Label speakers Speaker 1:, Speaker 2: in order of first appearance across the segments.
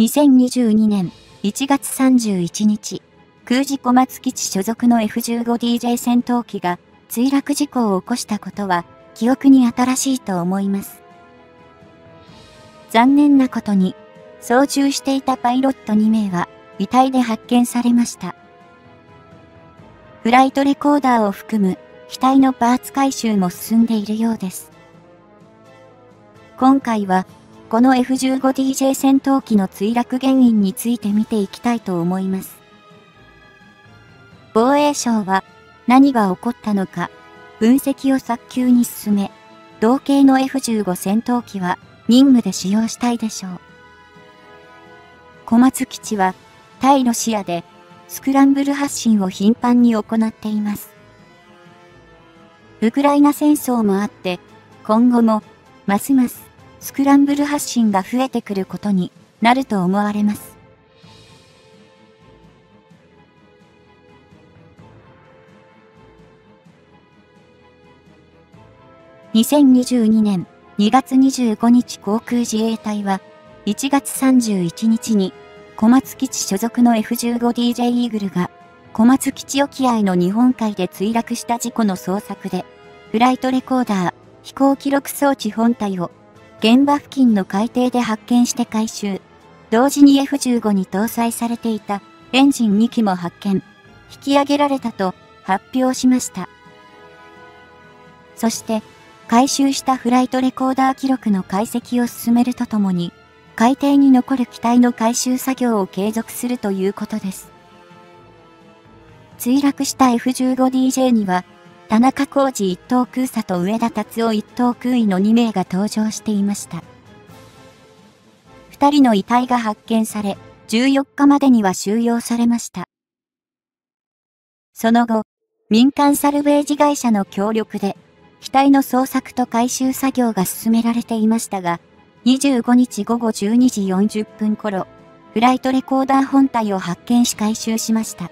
Speaker 1: 2022年1月31日、空自小松基地所属の F15DJ 戦闘機が墜落事故を起こしたことは記憶に新しいと思います。残念なことに、操縦していたパイロット2名は遺体で発見されました。フライトレコーダーを含む機体のパーツ回収も進んでいるようです。今回は、この F15DJ 戦闘機の墜落原因について見ていきたいと思います。防衛省は何が起こったのか、分析を早急に進め、同型の F15 戦闘機は任務で使用したいでしょう。小松基地は対ロシアでスクランブル発進を頻繁に行っています。ウクライナ戦争もあって、今後もますますスクランブル発進が増えてくることになると思われます。2022年2月25日航空自衛隊は1月31日に小松基地所属の F15DJ イーグルが小松基地沖合の日本海で墜落した事故の捜索で、フライトレコーダー、飛行記録装置本体を現場付近の海底で発見して回収。同時に F15 に搭載されていたエンジン2機も発見。引き上げられたと発表しました。そして、回収したフライトレコーダー記録の解析を進めるとともに、海底に残る機体の回収作業を継続するということです。墜落した F15DJ には、田中浩二一等空佐と上田達夫一等空尉の2名が登場していました。2人の遺体が発見され、14日までには収容されました。その後、民間サルベージ会社の協力で、機体の捜索と回収作業が進められていましたが、25日午後12時40分頃、フライトレコーダー本体を発見し回収しました。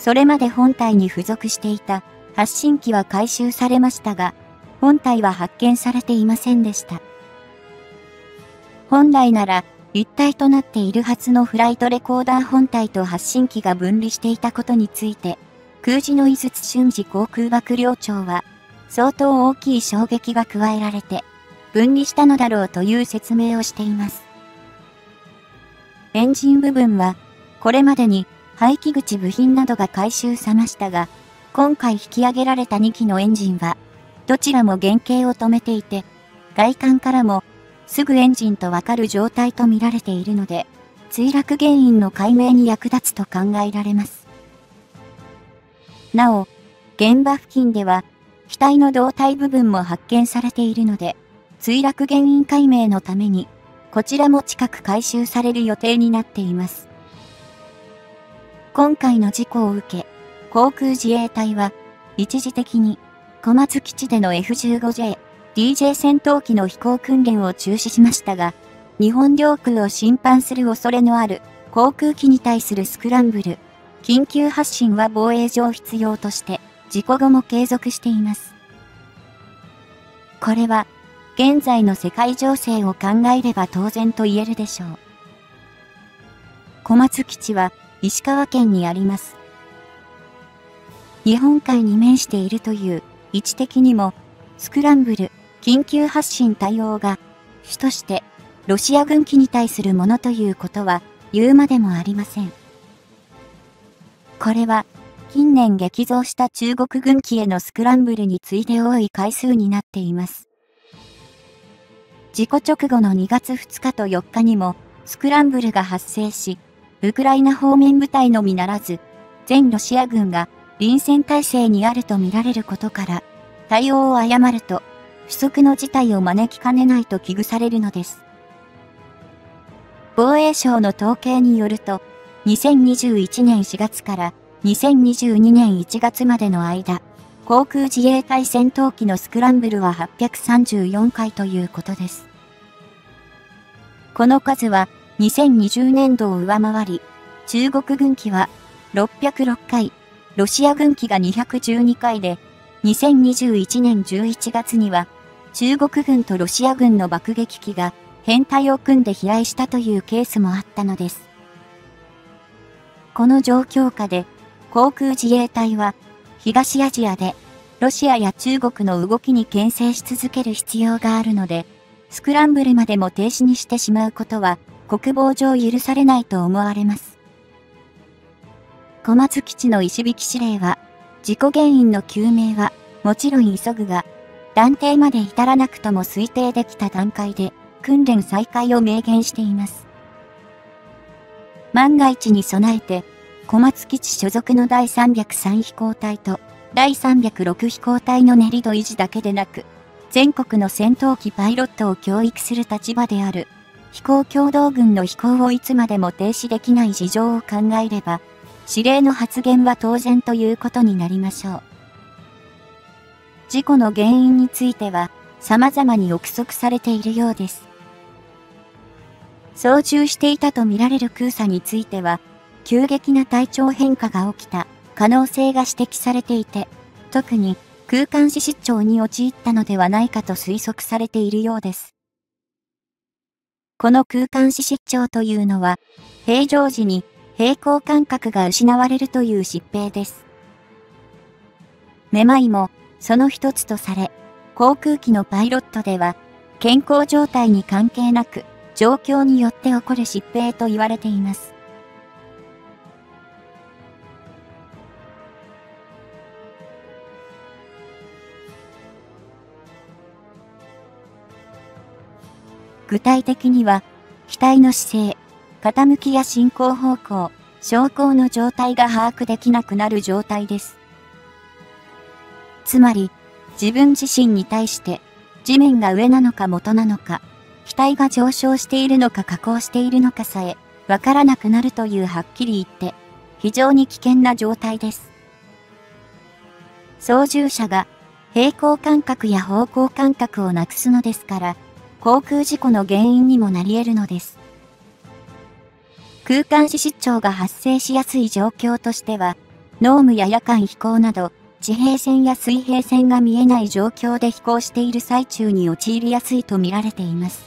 Speaker 1: それまで本体に付属していた発信機は回収されましたが、本体は発見されていませんでした。本来なら一体となっているはずのフライトレコーダー本体と発信機が分離していたことについて、空自の井筒俊二航空幕僚長は、相当大きい衝撃が加えられて、分離したのだろうという説明をしています。エンジン部分は、これまでに排気口部品などが回収さましたが、今回引き上げられた2機のエンジンは、どちらも原型を止めていて、外観からもすぐエンジンとわかる状態と見られているので、墜落原因の解明に役立つと考えられます。なお、現場付近では、機体の胴体部分も発見されているので、墜落原因解明のために、こちらも近く回収される予定になっています。今回の事故を受け、航空自衛隊は、一時的に、小松基地での F15J、DJ 戦闘機の飛行訓練を中止しましたが、日本領空を侵犯する恐れのある航空機に対するスクランブル、緊急発進は防衛上必要として、事故後も継続しています。これは、現在の世界情勢を考えれば当然と言えるでしょう。小松基地は石川県にあります。日本海に面しているという位置的にもスクランブル、緊急発進対応が主としてロシア軍機に対するものということは言うまでもありません。これは近年激増した中国軍機へのスクランブルに次いで多い回数になっています。事故直後の2月2日と4日にも、スクランブルが発生し、ウクライナ方面部隊のみならず、全ロシア軍が臨戦態勢にあるとみられることから、対応を誤ると、不測の事態を招きかねないと危惧されるのです。防衛省の統計によると、2021年4月から2022年1月までの間、航空自衛隊戦闘機のスクランブルは834回ということです。この数は2020年度を上回り、中国軍機は606回、ロシア軍機が212回で、2021年11月には中国軍とロシア軍の爆撃機が編隊を組んで飛来したというケースもあったのです。この状況下で、航空自衛隊は、東アジアで、ロシアや中国の動きに牽制し続ける必要があるので、スクランブルまでも停止にしてしまうことは、国防上許されないと思われます。小松基地の石引司令は、事故原因の究明は、もちろん急ぐが、断定まで至らなくとも推定できた段階で、訓練再開を明言しています。万が一に備えて、小松基地所属の第303飛行隊と第306飛行隊の練り度維持だけでなく、全国の戦闘機パイロットを教育する立場である、飛行共同軍の飛行をいつまでも停止できない事情を考えれば、指令の発言は当然ということになりましょう。事故の原因については、様々に憶測されているようです。操縦していたとみられる空佐については、急激な体調変化が起きた可能性が指摘されていて、特に空間視失調に陥ったのではないかと推測されているようです。この空間視失調というのは、平常時に平行感覚が失われるという疾病です。めまいもその一つとされ、航空機のパイロットでは、健康状態に関係なく、状況によって起こる疾病と言われています。具体的には、機体の姿勢、傾きや進行方向、昇降の状態が把握できなくなる状態です。つまり、自分自身に対して、地面が上なのか元なのか、機体が上昇しているのか下降しているのかさえ、わからなくなるというはっきり言って、非常に危険な状態です。操縦者が平行感覚や方向感覚をなくすのですから、航空事故の原因にもなり得るのです。空間視失調が発生しやすい状況としては、濃霧や夜間飛行など、地平線や水平線が見えない状況で飛行している最中に陥りやすいと見られています。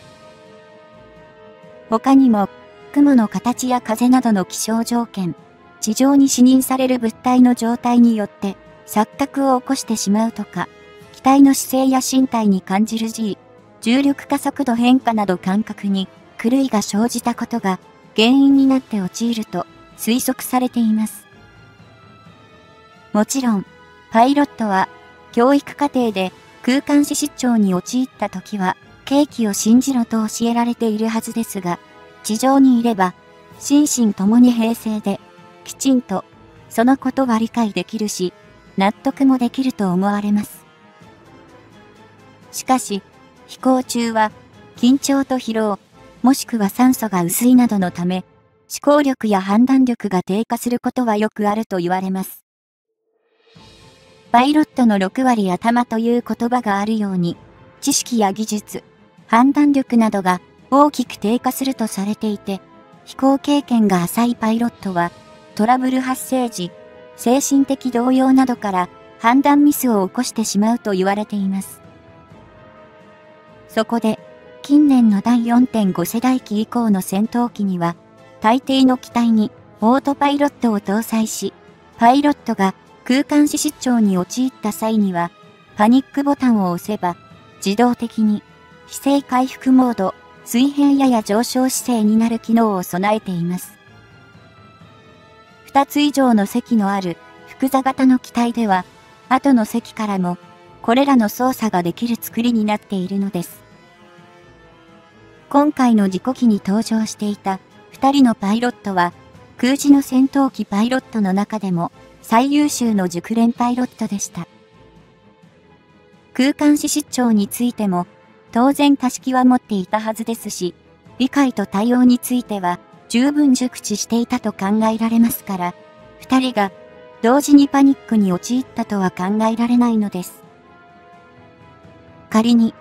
Speaker 1: 他にも、雲の形や風などの気象条件、地上に視認される物体の状態によって錯覚を起こしてしまうとか、機体の姿勢や身体に感じる G、重力加速度変化など感覚に狂いが生じたことが原因になって陥ると推測されています。もちろん、パイロットは教育課程で空間視失調に陥った時はケーキを信じろと教えられているはずですが、地上にいれば、心身ともに平静で、きちんと、そのことが理解できるし、納得もできると思われます。しかし、飛行中は、緊張と疲労、もしくは酸素が薄いなどのため、思考力や判断力が低下することはよくあると言われます。パイロットの6割頭という言葉があるように、知識や技術、判断力などが大きく低下するとされていて、飛行経験が浅いパイロットは、トラブル発生時、精神的動揺などから判断ミスを起こしてしまうと言われています。そこで、近年の第4.5世代機以降の戦闘機には、大抵の機体にオートパイロットを搭載し、パイロットが空間視失調に陥った際には、パニックボタンを押せば、自動的に姿勢回復モード、水平やや上昇姿勢になる機能を備えています。2つ以上の席のある複座型の機体では、後の席からもこれらの操作ができる作りになっているのです。今回の事故機に登場していた2人のパイロットは、空自の戦闘機パイロットの中でも最優秀の熟練パイロットでした。空間視失調についても当然多式は持っていたはずですし、理解と対応については十分熟知していたと考えられますから、二人が同時にパニックに陥ったとは考えられないのです。仮に、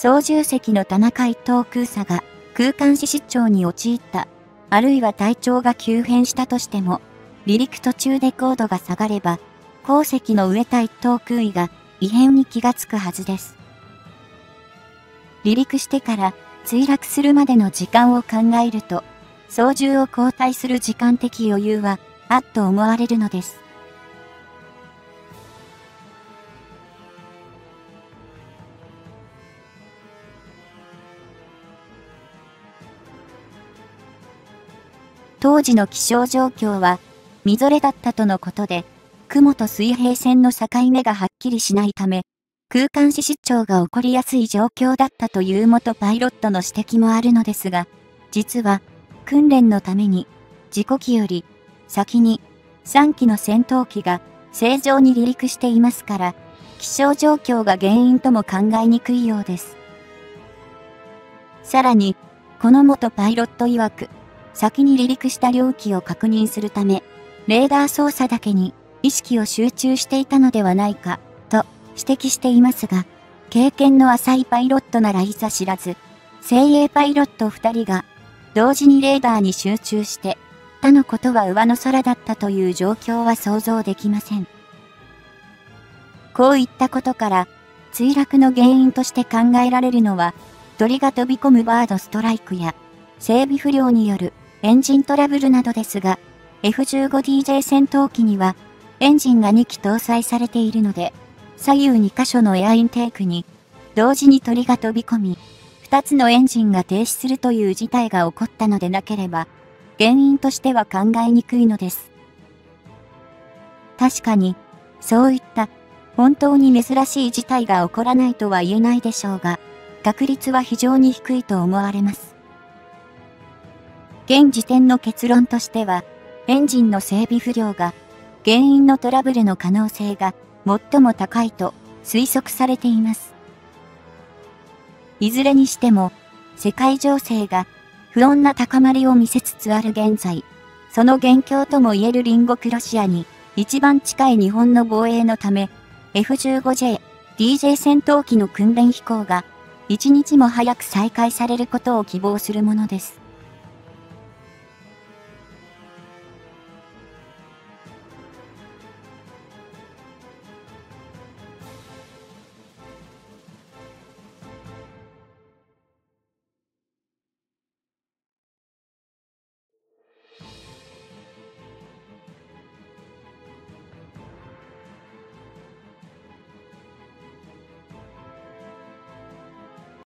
Speaker 1: 操縦席の田中一等空佐が空間視失調に陥った、あるいは体調が急変したとしても、離陸途中で高度が下がれば、後席の上田一等空尉が異変に気がつくはずです。離陸してから墜落するまでの時間を考えると、操縦を交代する時間的余裕は、あっと思われるのです。当時の気象状況は、みぞれだったとのことで、雲と水平線の境目がはっきりしないため、空間死失調が起こりやすい状況だったという元パイロットの指摘もあるのですが、実は、訓練のために、事故機より、先に、3機の戦闘機が正常に離陸していますから、気象状況が原因とも考えにくいようです。さらに、この元パイロット曰く、先に離陸した両機を確認するため、レーダー操作だけに意識を集中していたのではないか、と指摘していますが、経験の浅いパイロットならいざ知らず、精鋭パイロット2人が、同時にレーダーに集中して、他のことは上の空だったという状況は想像できません。こういったことから、墜落の原因として考えられるのは、鳥が飛び込むバードストライクや、整備不良によるエンジントラブルなどですが、F15DJ 戦闘機には、エンジンが2機搭載されているので、左右2箇所のエアインテークに、同時に鳥が飛び込み、2つのエンジンが停止するという事態が起こったのでなければ、原因としては考えにくいのです。確かに、そういった本当に珍しい事態が起こらないとは言えないでしょうが、確率は非常に低いと思われます。現時点の結論としては、エンジンの整備不良が原因のトラブルの可能性が最も高いと推測されています。いずれにしても、世界情勢が不穏な高まりを見せつつある現在、その元凶とも言える隣国ロシアに一番近い日本の防衛のため、F15J、DJ 戦闘機の訓練飛行が一日も早く再開されることを希望するものです。